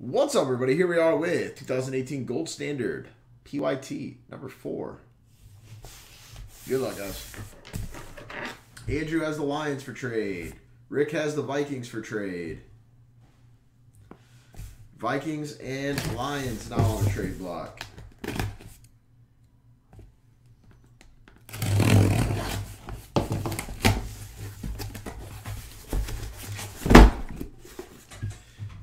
What's up, everybody? Here we are with 2018 Gold Standard PYT number four. Good luck, guys. Andrew has the Lions for trade. Rick has the Vikings for trade. Vikings and Lions now on the trade block.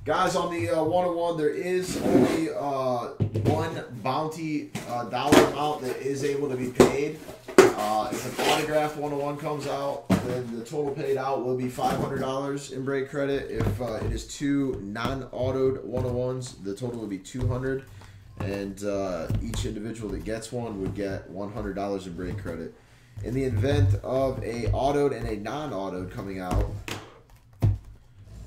Guys, on the uh, 101, there is only uh, one bounty uh, dollar amount that is able to be paid. Uh, if an autographed 101 comes out, then the total paid out will be $500 in break credit. If uh, it is two non-autoed 101s, the total will be 200 and uh, each individual that gets one would get $100 in break credit. In the event of a autoed and a non-autoed coming out,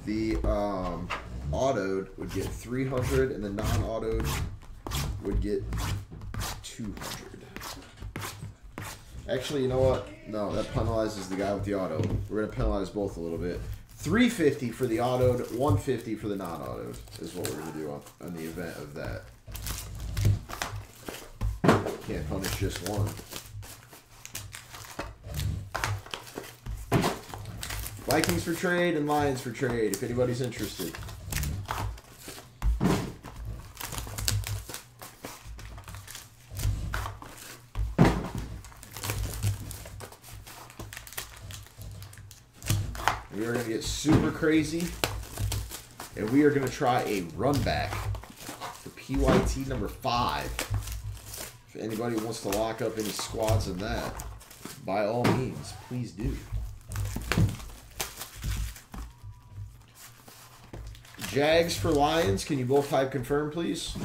the um, autoed would get 300 and the non-autoed would get 200. Actually, you know what? No, that penalizes the guy with the auto. We're going to penalize both a little bit. 350 for the autoed, 150 for the non-autoed is what we're going to do on, on the event of that. Can't punish just one. Vikings for trade and Lions for trade, if anybody's interested. We are going to get super crazy. And we are going to try a run back for PYT number five. If anybody wants to lock up any squads in that, by all means, please do. Jags for Lions. Can you both type confirm, please?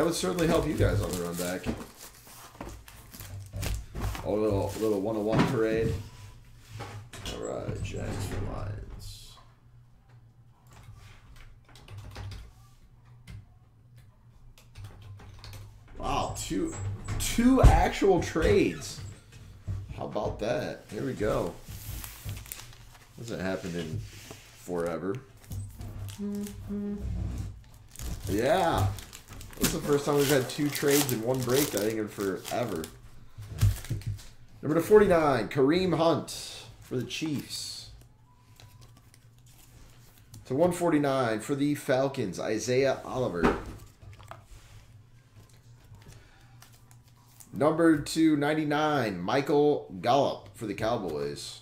That would certainly help you guys on the run back. Oh, a little, little 101 parade. All right, Jags for Lions. Wow, two, two actual trades. How about that? Here we go. Hasn't happened in forever. Mm-hmm. Yeah. This is the first time we've had two trades in one break, I think, in forever. Number to 49, Kareem Hunt for the Chiefs. To 149 for the Falcons, Isaiah Oliver. Number 299, Michael Gallup for the Cowboys.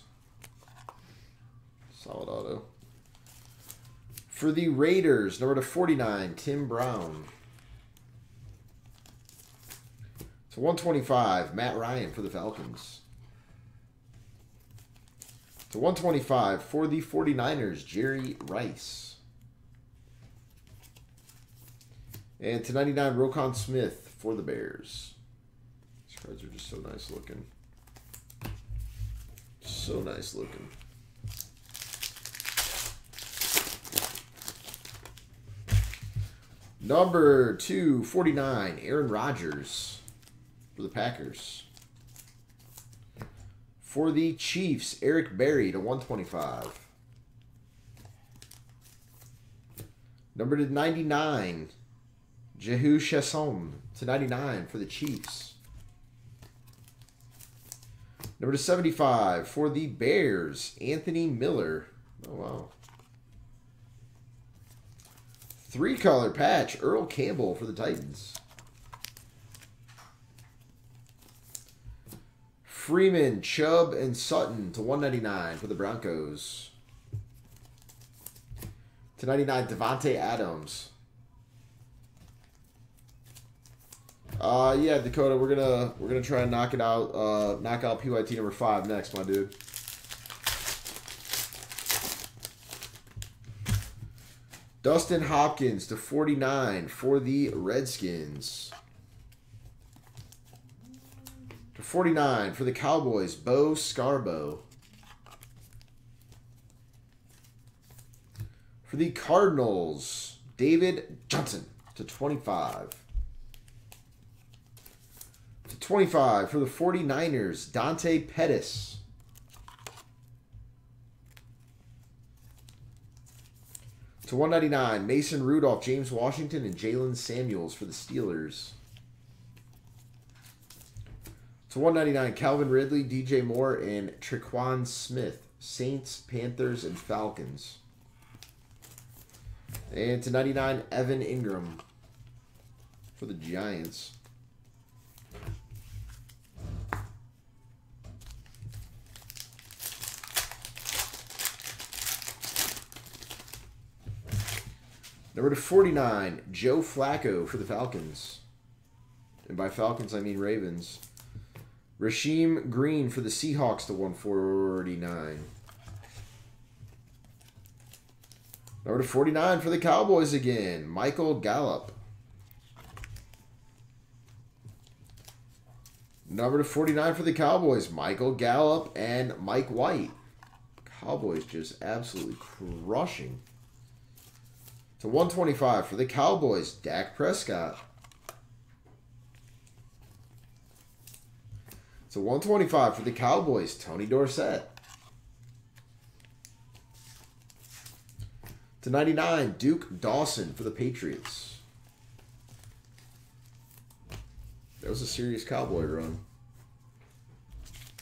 Solid auto. For the Raiders, number to 49, Tim Brown. To 125, Matt Ryan for the Falcons. To 125 for the 49ers, Jerry Rice. And to 99, Roquan Smith for the Bears. These cards are just so nice looking. So nice looking. Number 249, Aaron Rodgers for the Packers. For the Chiefs, Eric Berry to 125. Number to 99, Jehu Chesson to 99 for the Chiefs. Number to 75 for the Bears, Anthony Miller. Oh, wow. Three color patch, Earl Campbell for the Titans. Freeman, Chubb, and Sutton to 199 for the Broncos. To 99, Davante Adams. Uh yeah, Dakota, we're gonna we're gonna try and knock it out, uh knock out PYT number five next, my dude. Dustin Hopkins to 49 for the Redskins. To 49 for the Cowboys, Bo Scarborough. For the Cardinals, David Johnson to 25. To 25 for the 49ers, Dante Pettis. To 199, Mason Rudolph, James Washington, and Jaylen Samuels for the Steelers. To 199, Calvin Ridley, DJ Moore, and Tre'Quan Smith. Saints, Panthers, and Falcons. And to 99, Evan Engram for the Giants. Number to 49, Joe Flacco for the Falcons. And by Falcons, I mean Ravens. Rasheem Green for the Seahawks to 149. Number to 49 for the Cowboys again, Michael Gallup. Number to 49 for the Cowboys, Michael Gallup and Mike White. Cowboys just absolutely crushing. To 125 for the Cowboys, Dak Prescott. To 125 for the Cowboys, Tony Dorsett. To 99, Duke Dawson for the Patriots. That was a serious Cowboy run.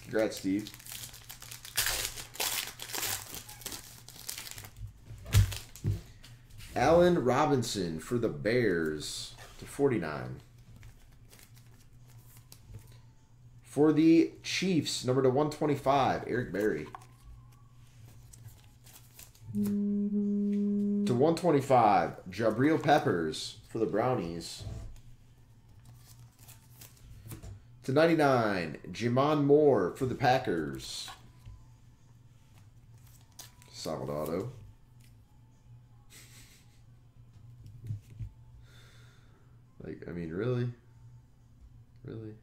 Congrats, Steve. Allen Robinson for the Bears to 49. For the Chiefs, number to 125, Eric Berry. To 125, Jabril Peppers for the Brownies. To 99, J'Mon Moore for the Packers. Solid auto. Like, I mean, really? Really?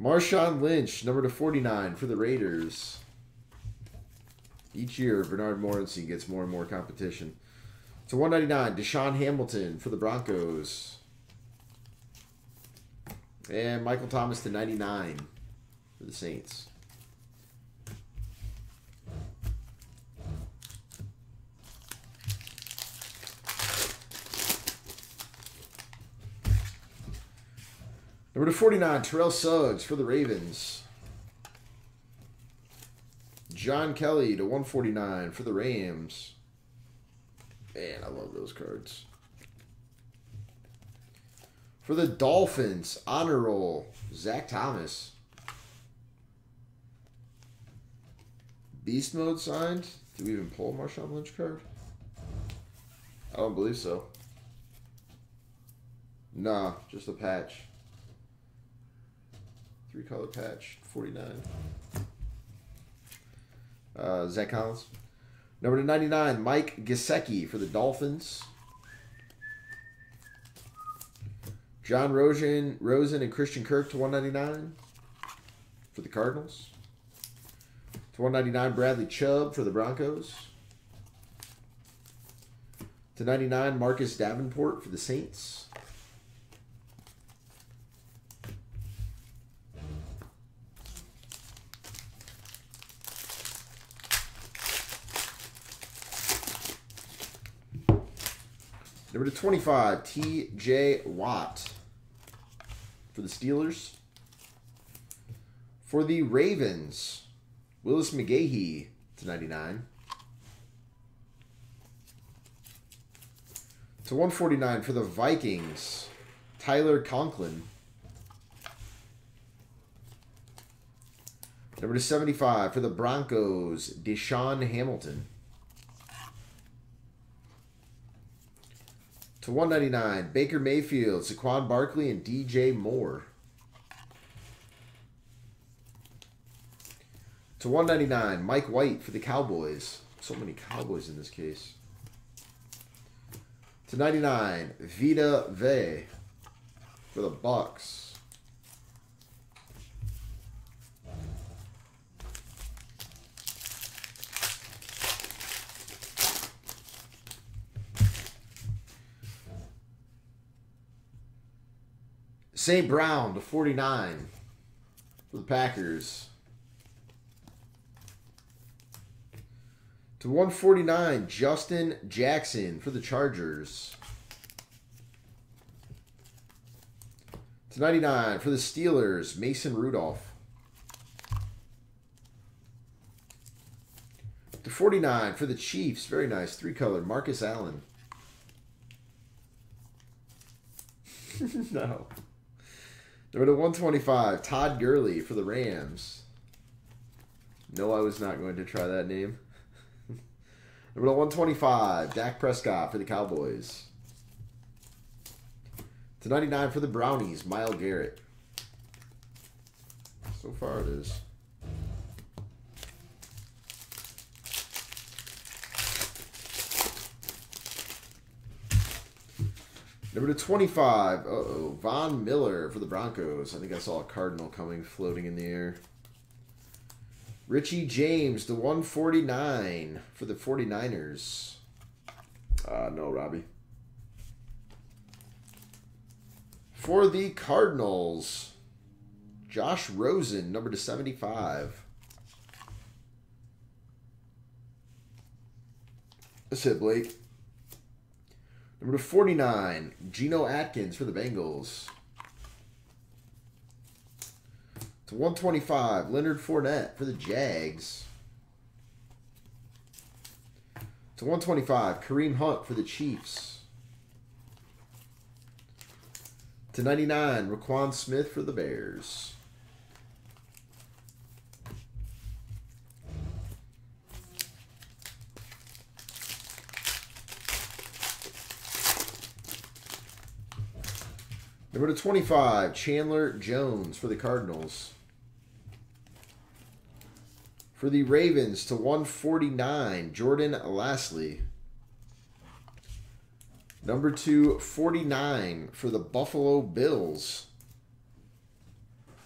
Marshawn Lynch, number to 49 for the Raiders. Each year, Bernard Morrison gets more and more competition. To 199, DaeSean Hamilton for the Broncos. And Michael Thomas to 99 for the Saints. Number to 49, Terrell Suggs for the Ravens. John Kelly to 149 for the Rams. Man, I love those cards. For the Dolphins, honor roll, Zach Thomas. Beast mode signed. Do we even pull a Marshawn Lynch card? I don't believe so. Nah, just a patch. Three color patch, 49. Uh, Zach Collins. Number to 99, Mike Gesicki for the Dolphins. Josh Rosen, Rosen and Christian Kirk to 199 for the Cardinals. To 199, Bradley Chubb for the Broncos. To 99, Marcus Davenport for the Saints. Number to 25, T.J. Watt for the Steelers. For the Ravens, Willis McGahee to 99. To 149 for the Vikings, Tyler Conklin. Number to 75 for the Broncos, DaeSean Hamilton. To 199, Baker Mayfield, Saquon Barkley, and DJ Moore. To 199, Mike White for the Cowboys. So many Cowboys in this case. To 99, Vita Vea for the Bucks. St. Brown to 49 for the Packers. To 149, Justin Jackson for the Chargers. To 99 for the Steelers, Mason Rudolph. To 49 for the Chiefs, very nice, three color, Marcus Allen. no. Number to 125, Todd Gurley for the Rams. No, I was not going to try that name. Number to 125, Dak Prescott for the Cowboys. To 99 for the Brownies, Myles Garrett. So far it is. Number to 25, uh-oh, Von Miller for the Broncos. I think I saw a Cardinal coming, floating in the air. Richie James the 149 for the 49ers. Uh, no, Robbie. For the Cardinals, Josh Rosen, number to 75. That's it, Blake. Number 49, Geno Atkins for the Bengals. To 125, Leonard Fournette for the Jags. To 125, Kareem Hunt for the Chiefs. To 99, Roquan Smith for the Bears. Number to 25, Chandler Jones for the Cardinals. For the Ravens to 149, Jordan Lasley. Number two, 49 for the Buffalo Bills.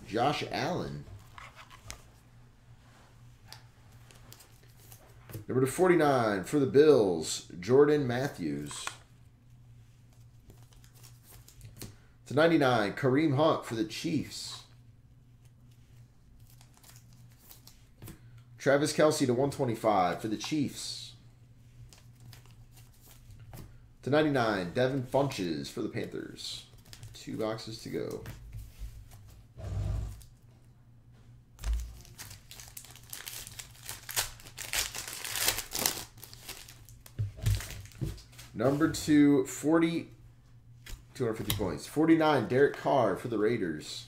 Josh Allen. Number to 49 for the Bills, Jordan Matthews. To 99, Kareem Hunt for the Chiefs. Travis Kelce to 125 for the Chiefs. To 99, Devin Funchess for the Panthers. Two boxes to go. Number two, 40, 250 points. 49, Derek Carr for the Raiders.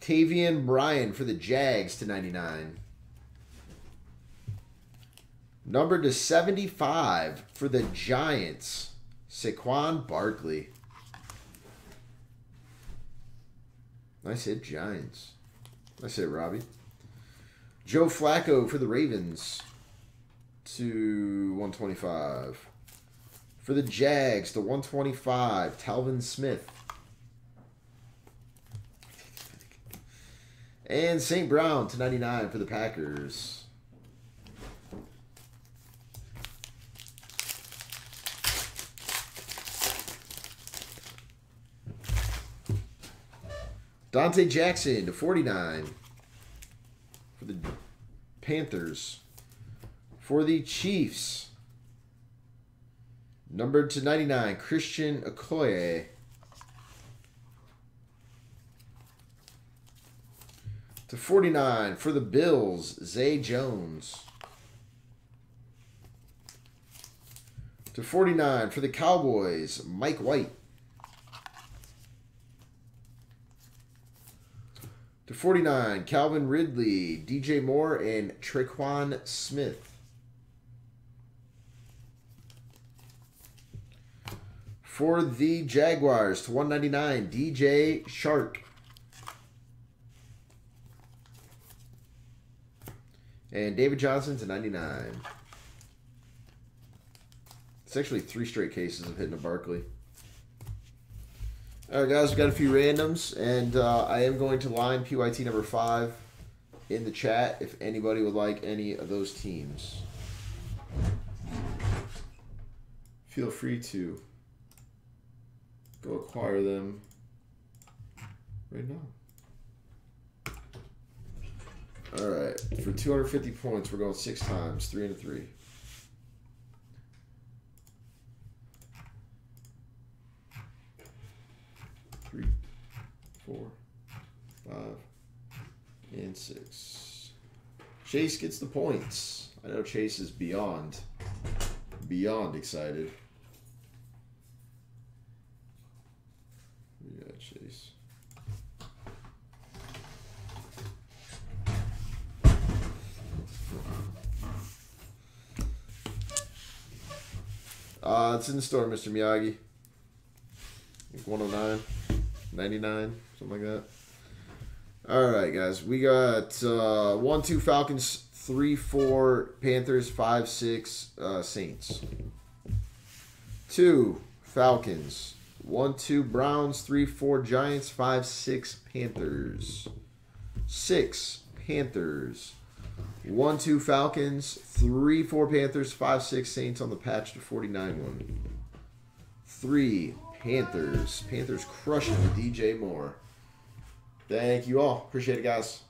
Taven Bryan for the Jags to 99. Number to 75 for the Giants, Saquon Barkley. Nice hit, Giants. Nice hit, Robbie. Joe Flacco for the Ravens to 125. For the Jags to 125, Telvin Smith. And St. Brown to 99 for the Packers. Donte Jackson to 49 for the Panthers. For the Chiefs, numbered to 99, Christian Okoye. To 49 for the Bills, Zay Jones. To 49 for the Cowboys, Mike White. To 49, Calvin Ridley, DJ Moore, and Tre'Quan Smith. For the Jaguars, to 199, DJ Chark. And David Johnson to 99. It's actually three straight cases of hitting a Barkley. All right, guys, we've got a few randoms, and uh, I am going to line PYT number five in the chat if anybody would like any of those teams. Feel free to go acquire them right now. All right, for 250 points, we're going six times, three and a three. Three, four, five, and six. Chase gets the points. I know Chase is beyond, beyond excited. Yeah, Chase. Uh, it's in the store, Mr. Miyagi. Like 109, 99, something like that. All right, guys. We got uh, 1 2 Falcons, 3 4 Panthers, 5 6 uh, Saints. 2 Falcons, 1 2 Browns, 3 4 Giants, 5 6 Panthers. 6 Panthers. 1 2 Falcons, 3 4 Panthers, 5 6 Saints on the patch to 49 one. 3 Panthers. Panthers crushing DJ Moore. Thank you all. Appreciate it, guys.